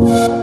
Bye.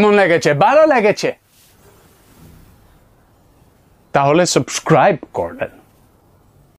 কেমন লেগেছে? ভালো লেগেছে? তাহলে সাবস্ক্রাইব করবেন